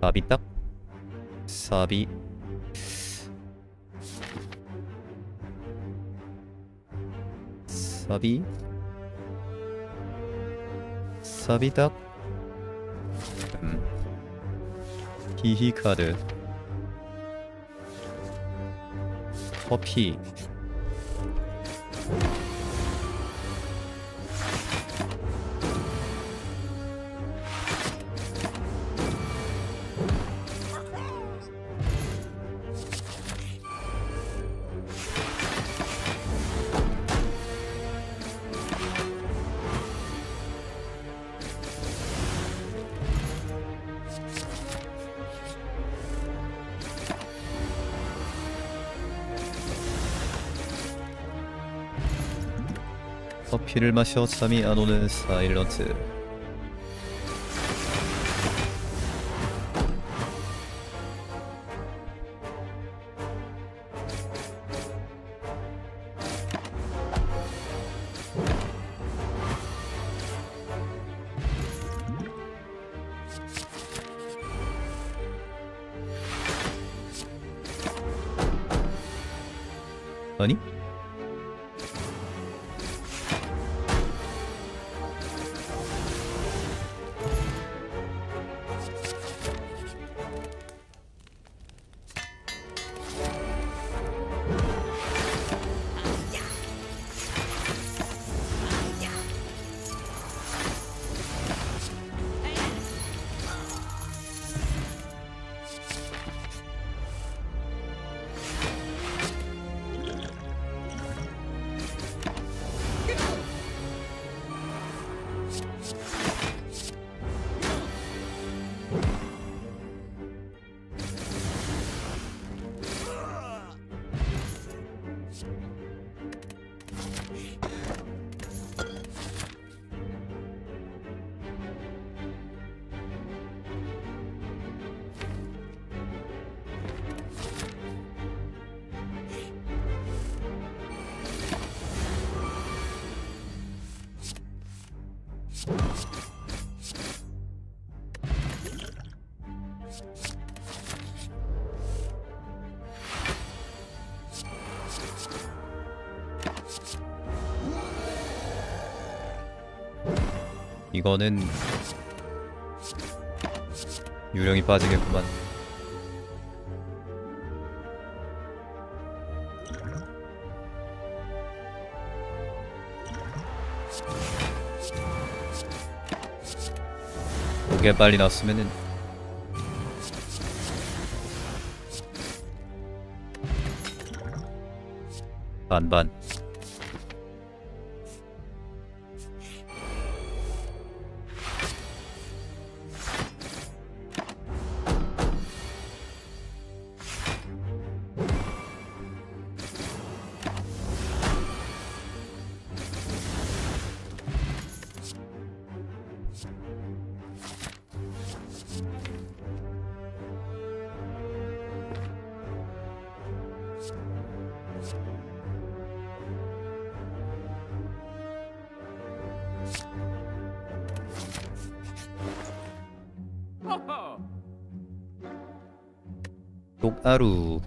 사비 딱? 사비. 사비. 사비 딱? 음. 히히 카드. 커피 커피를 마셔 잠이 안 오는 사일런트 아니? 이거는 유령이 빠지겠구만 오게 빨리 났으면은. 반반 똑아루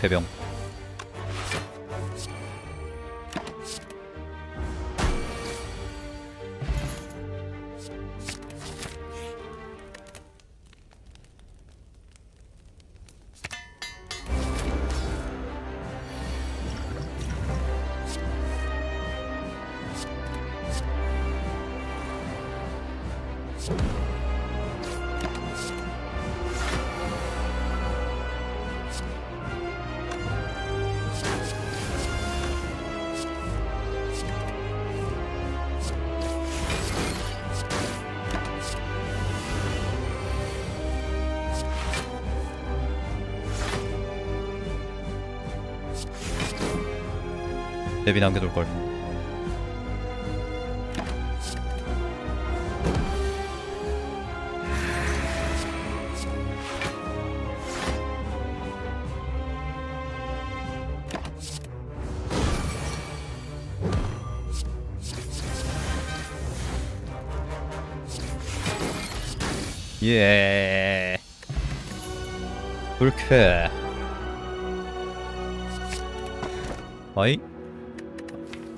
패병 you 데비 남겨둘걸. 예. 불쾌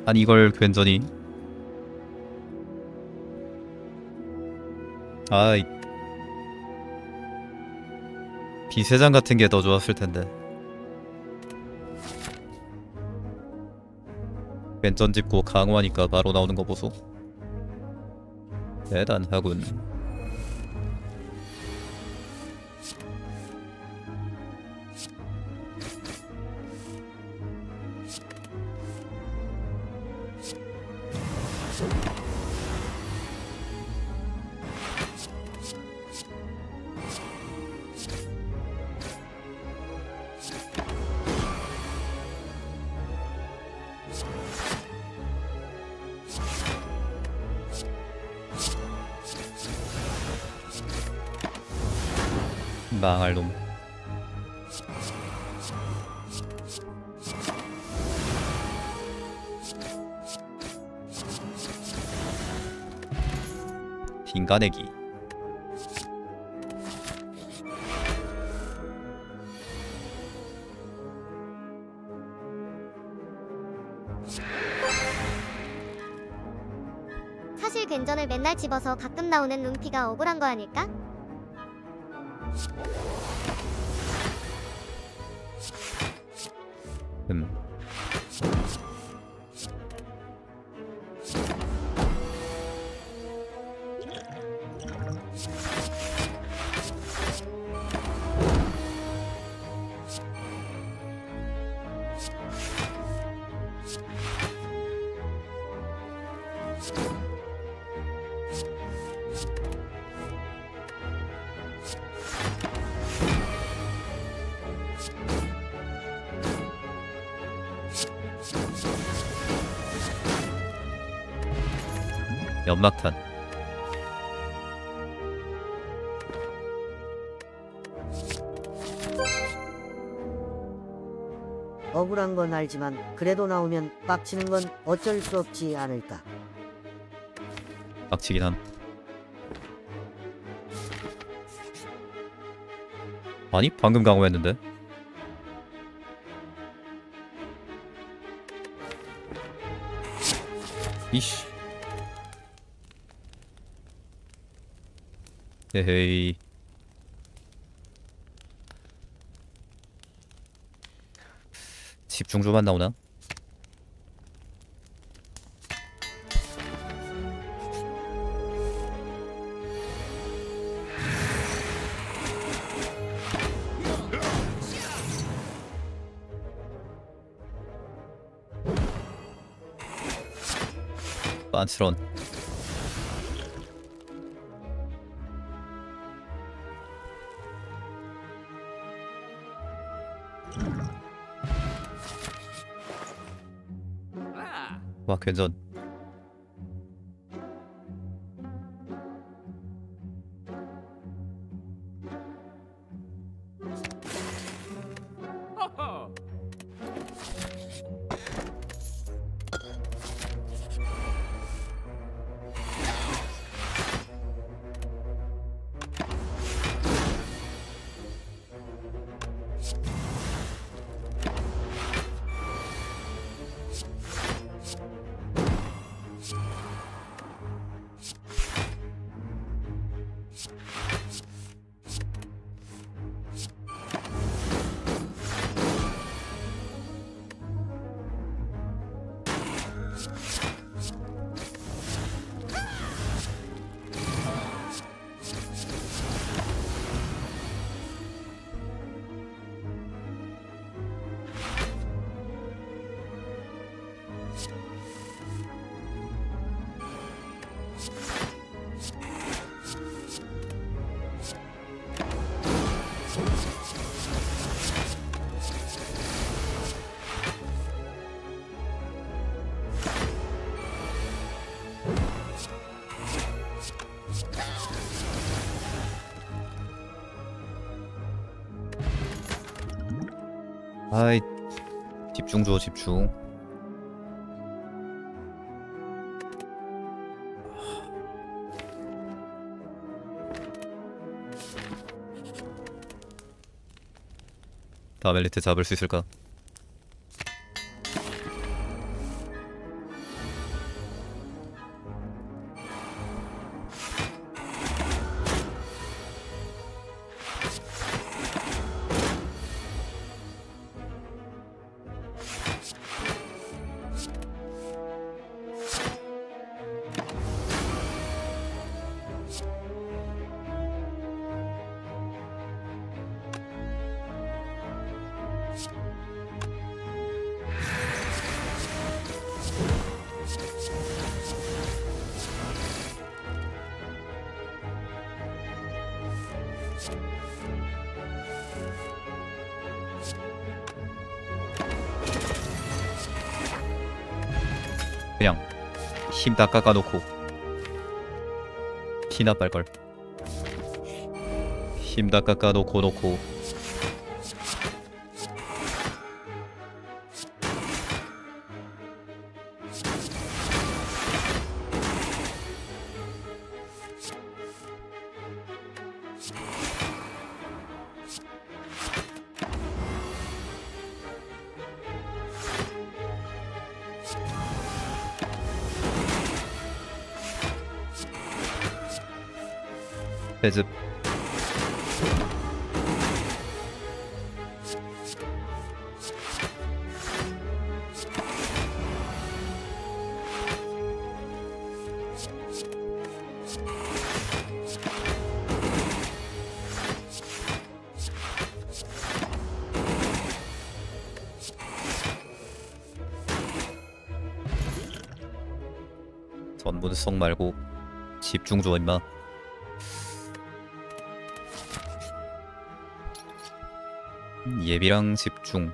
아니 이걸 괜전히. 아이. 비세장 같은 게 더 좋았을 텐데. 괜전 짚고 강화하니까 바로 나오는 거 보소. 대단하군 망할 놈 빈가내기 사실 괜전을 맨날 집어서 가끔 나오는 룸피가 억울한 거 아닐까? 음 연막탄. 억울한 건 알지만 그래도 나오면 빡치는 건 어쩔 수 없지 않을까. 빡치긴 함. 아니 방금 강화했는데? 이씨 에헤이 집중조만 나오나? 빤스런 와 괜전 아이 집중 줘 집중 다음 엘리트 잡을 수 있을까? 힘 다 깎아놓고. 피나 빨걸. 힘 다 깎아놓고 놓고 배즙. 전문성 말고 집중 좀 임마 예비랑 집중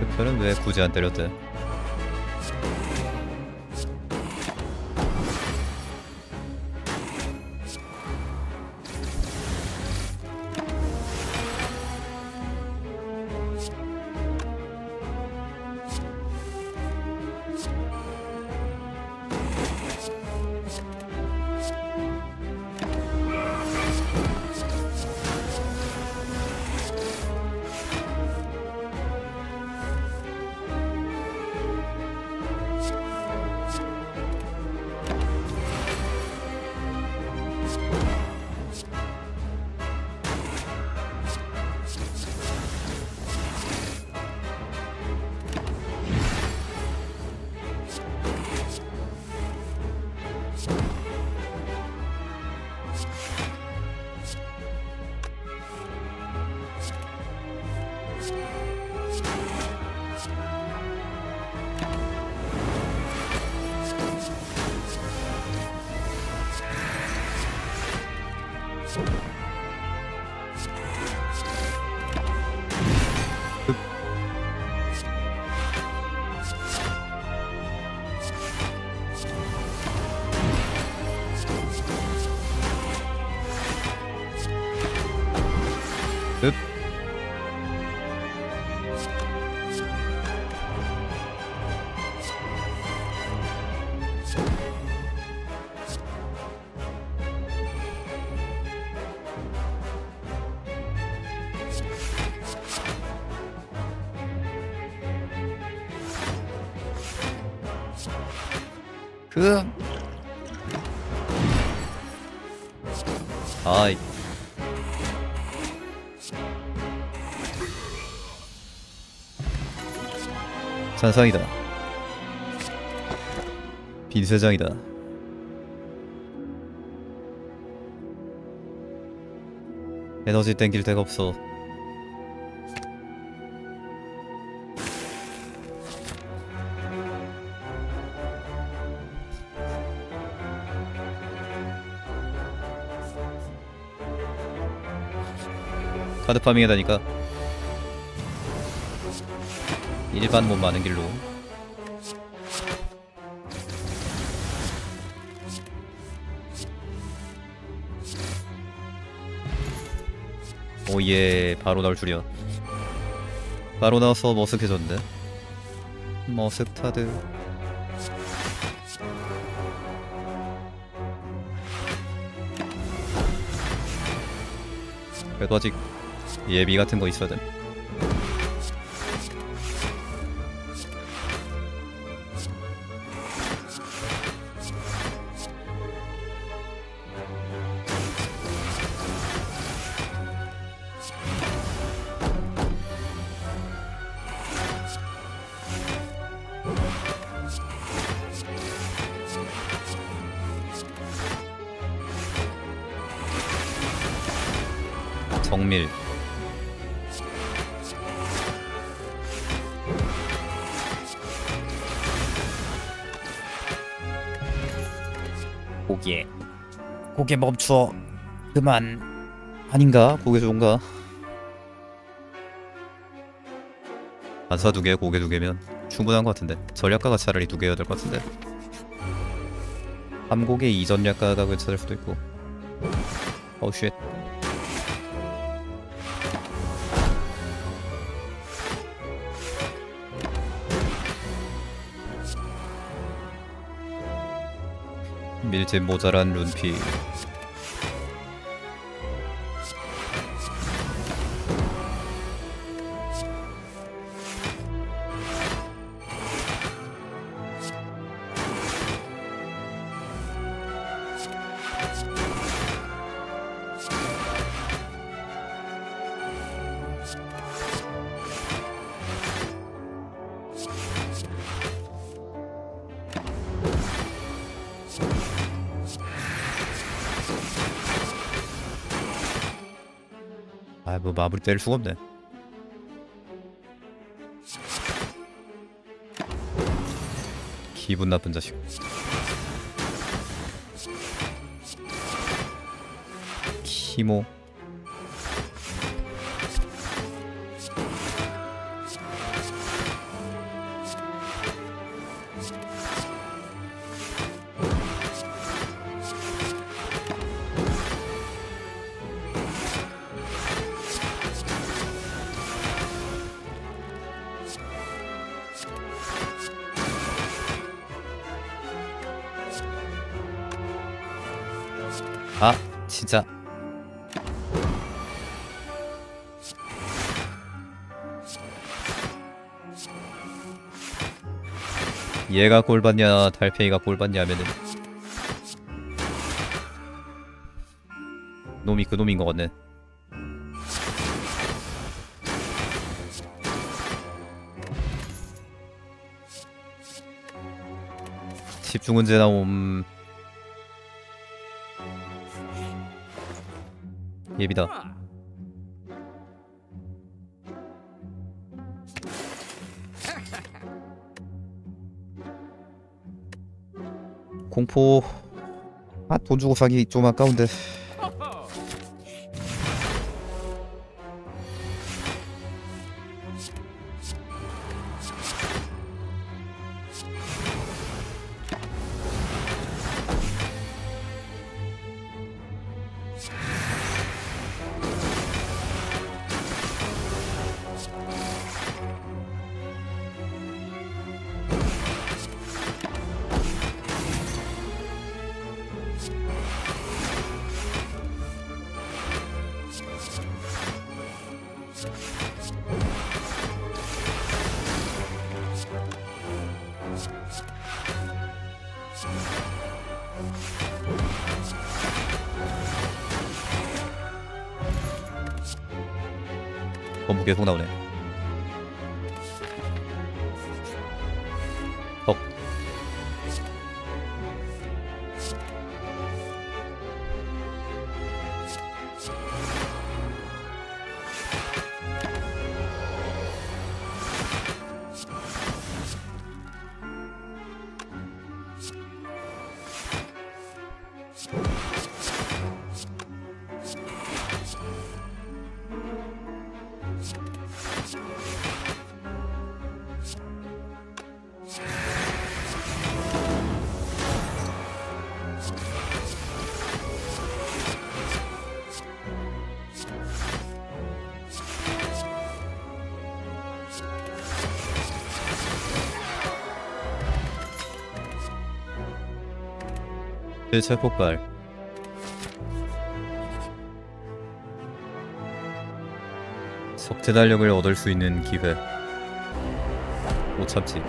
그 편은 왜 굳이 안 때렸대? 천상이다. 빈세장이다. 에너지 땡길 데가 없어. 카드 파밍에다니까. 일반 못 많은 길로. 오예. 바로 나올 줄이야. 바로 나와서 머쓱해졌는데. 머쓱타드. 그래도 아직 예비 같은 거 있어야 돼 고개 멈추어. 그만. 아닌가? 고개 좋은가? 안사 두 개, 고개 두 개면 충분한 것 같은데. 전략가가 차라리 두 개여야 될 것 같은데. 한 고개 이전략가가 괜찮을 수도 있고. 어우 쉣. 밀집 모자란 룬피 때릴 수가 없네. 기분 나쁜 자식. 키모 진짜. 얘가 꼴 받냐 달팽이가 꼴 받냐 하면은. 놈이 그 놈인 것 같네. 집중 문제 나옴 예비다. 공포. 아 돈 주고 사기 좀 아까운데 건부 계속 나 대체 폭발. 석재 달력을 얻을 수 있는 기회. 못 참지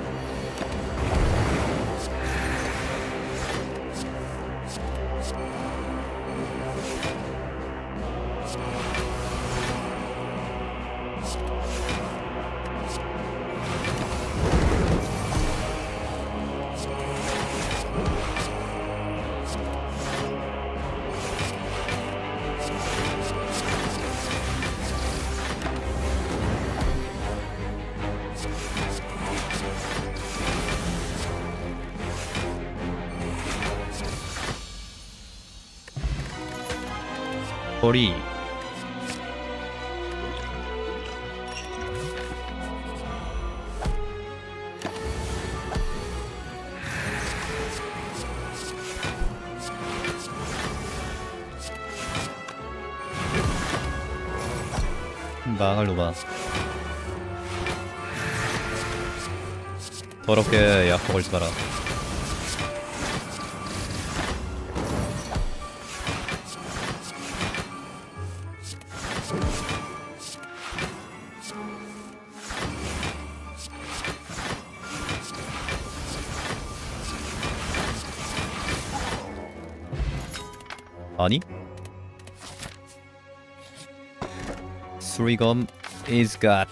망할 놈아. 더럽게 약 먹을지 마라 수리검 is got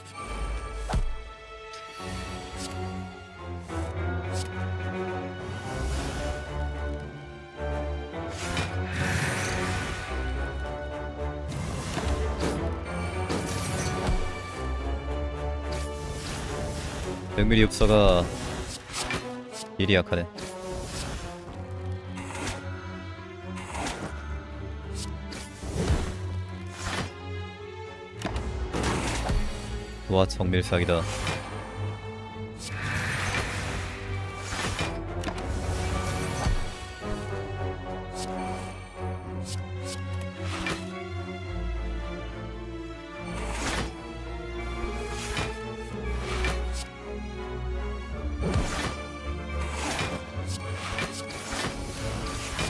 백미리 흡사가 일이 약하네 와 정밀사기다.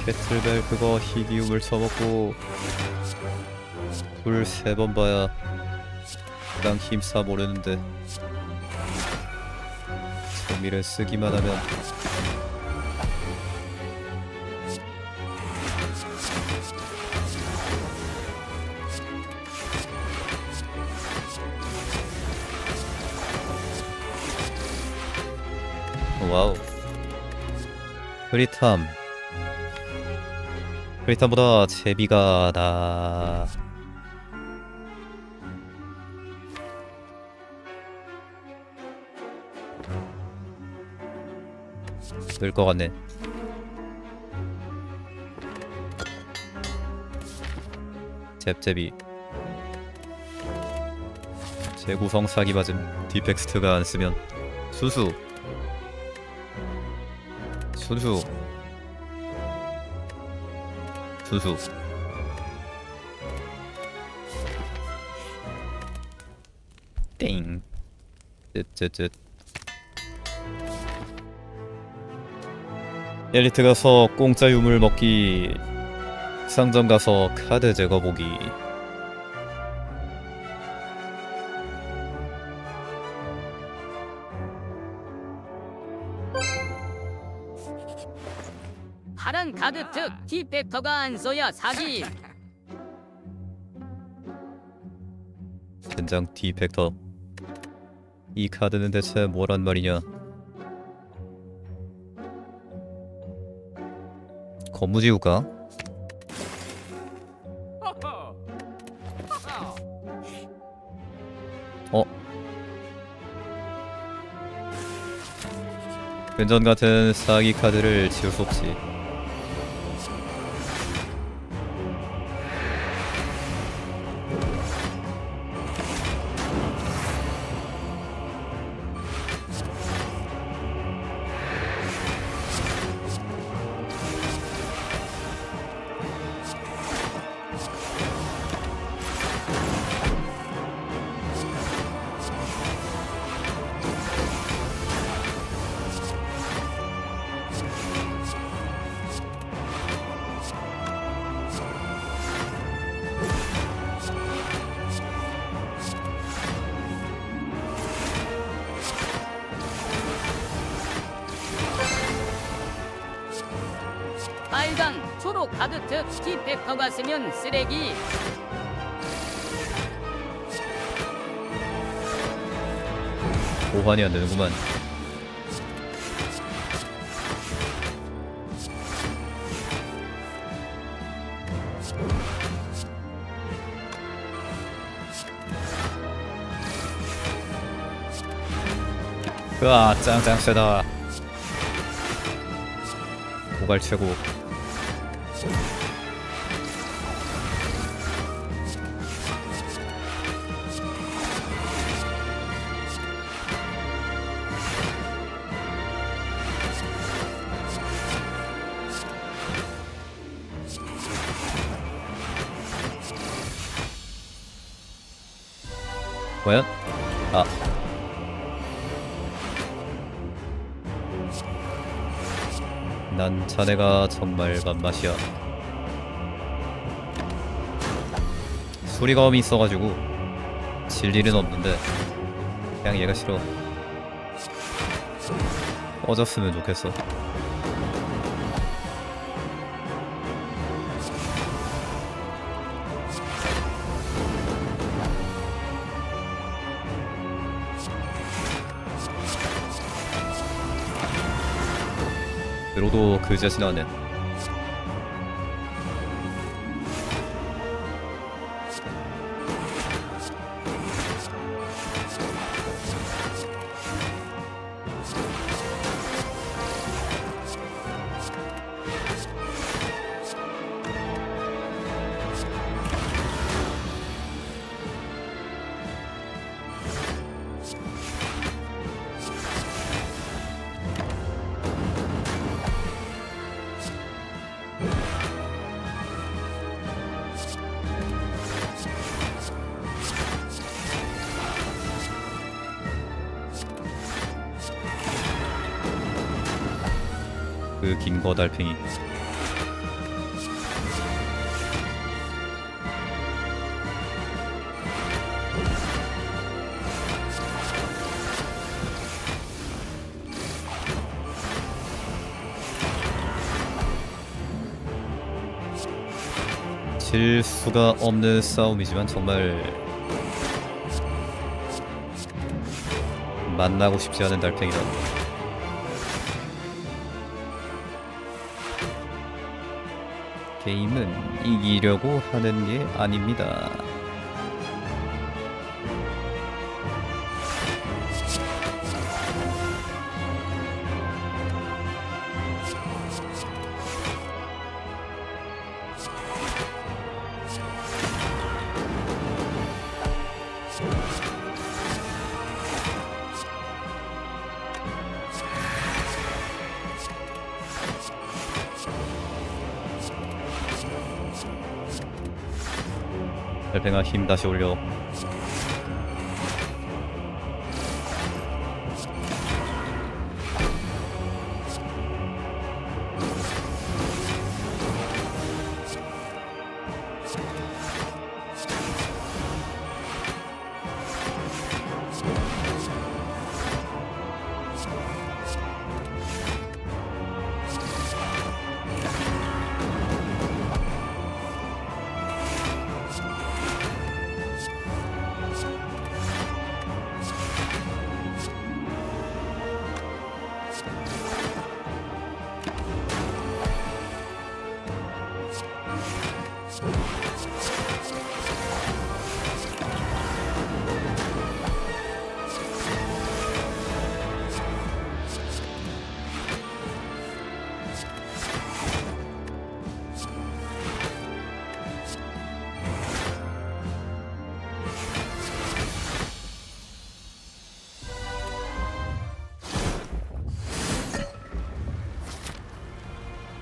배틀벨 그거 희귀움을 쳐먹고 불 세 번 봐야 그냥 힘싸 모르는데 재미를 쓰기만 하면 와우. 흐릿함. 흐릿함보다 제비가 나 늘것 같네. 잽잽이. 재구성 사기 맞음. 디펙스트가 안 쓰면. 수수. 수수. 수수. 땡. 쯧쯧쯧 엘리트 가서 공짜 유물 먹기 상점 가서 카드 제거 보기. 파란 카드 특 티팩터가 안 써야 사기. 젠장 디펙터. 이 카드는 대체 뭐란 말이냐 거무지우가? 어? 근전 같은 사기 카드를 지울 수 없지 특 T팩터가 쓰면 쓰레기 보환이 안 되는구만. 으아 짱짱 세다. 고갈 최고. 난 자네가 정말 맛맛이야. 수리검이 있어가지고 질 일은 없는데 그냥 얘가 싫어. 꺼졌으면 좋겠어. 그제 지나네. 그긴 거달팽이. 질 수가 없는 싸움이지만 정말 만나고 싶지 않은 달팽이다. 게임은 이기려고 하는 게 아닙니다. 달팽아 힘 다시 올려.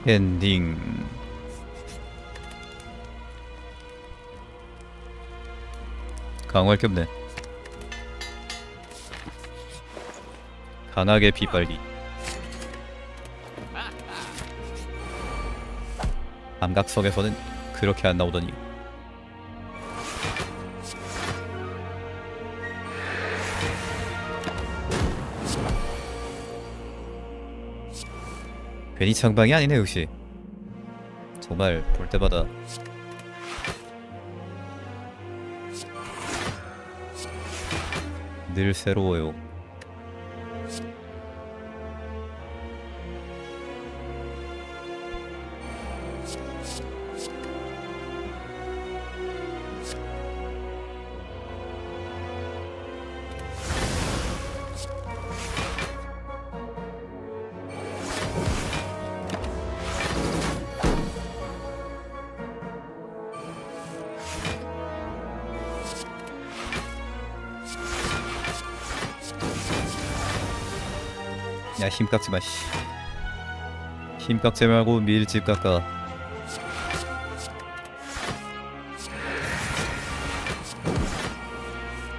엔딩. 강화할 게 없네. 강하게 비빨기. 감각석에서는 그렇게 안 나오더니. 괜히 창방이 아니네 역시. 정말 볼 때마다 늘 새로워요. 힘 깎지 마 씨. 힘 깎지 말고 밀집 깎아.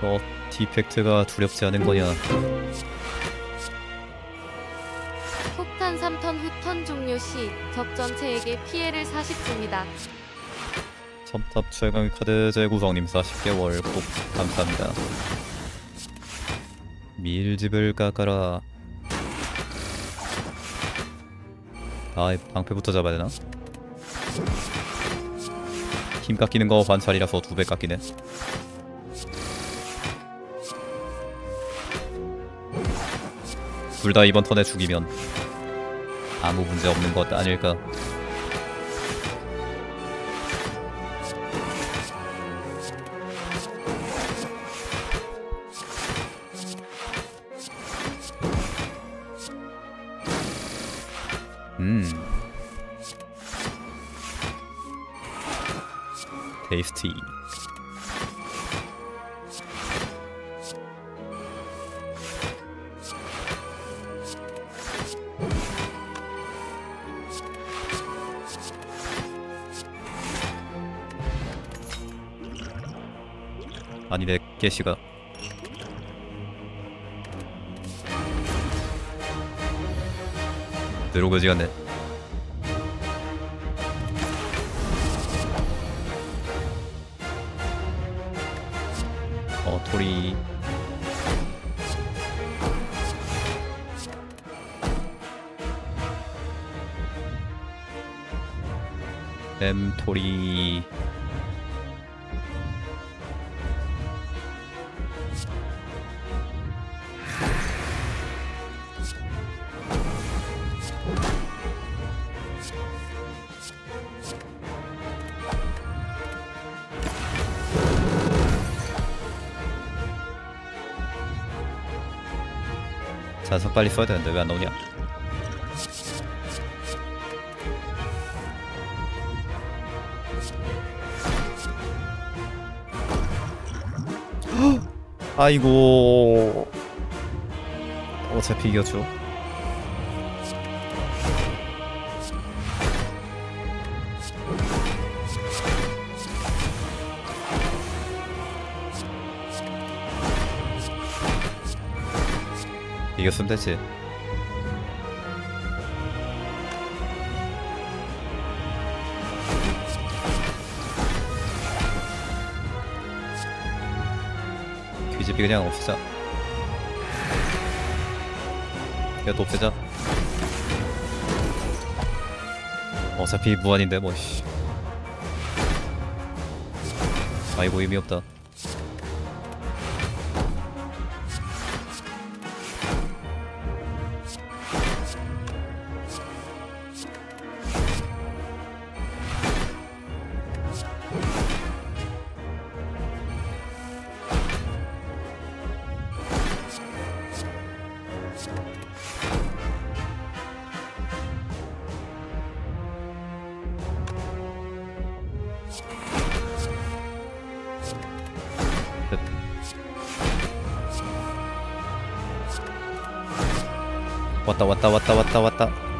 어 디펙트가 두렵지 않은 거냐? 폭탄 3턴 후턴 종료 시 적 전체에게 피해를 40 줍니다. 첨탑 최강 카드 재구성님 40개월 꼭 감사합니다. 밀집을 깎아라. 아, 방패부터 잡아야 되나? 힘 깎이는 거 관찰이라서 두 배 깎이네. 둘 다 이번 턴에 죽이면 아무 문제 없는 것 아닐까? 테이스티. 아니 내 깨시가 들어오지 않네. 뱀 토리 자석 빨리 써야 되는데 왜 안 나오냐? 아이고. 어차피 이겼죠 이겼으면 됐지 뒤집이 그냥 없애자. 이것도 없애자. 어차피 무한인데 뭐씨. 아이고 의미 없다 왔다 왔다 왔다 왔다 왔다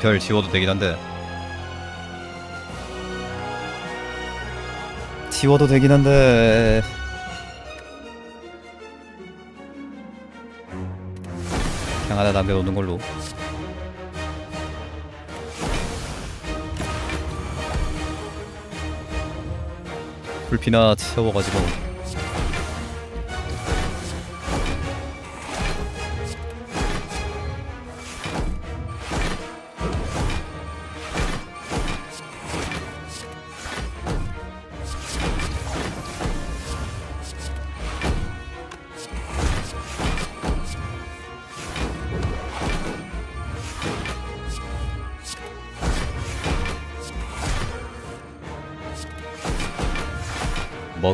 아, 흡혈 지워도 되긴 한데. 지워도 되긴 한데. 그냥 하나 남겨놓는 걸로. 불피나 채워가지고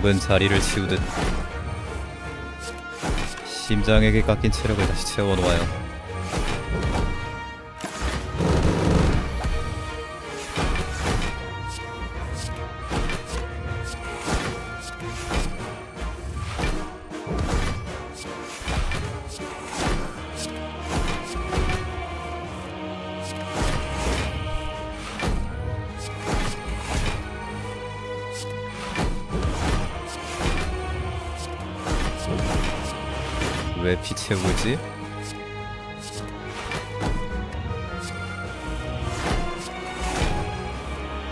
먹은 자리를 치우듯 심장에게 깎인 체력을 다시 채워놓아요.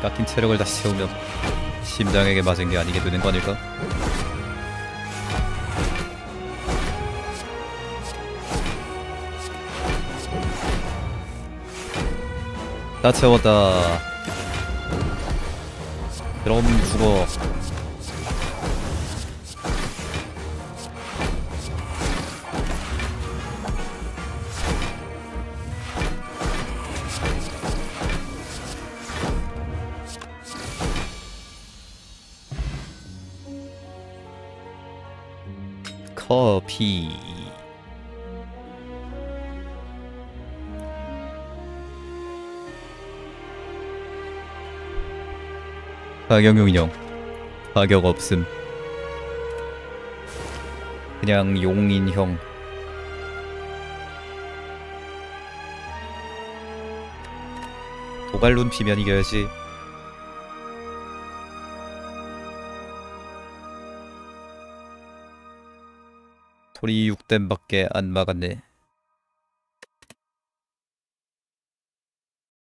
깎인 체력을 다시 채우면 심장에게 맞은 게 아니게 되는 거 아닐까? 다 채웠다. 그럼 죽어. 커피 가격용 인형. 가격 없음. 그냥 용인형. 도갈론 피면 이겨야지 돌이 6댐밖에 안 막았네